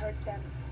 hurt them.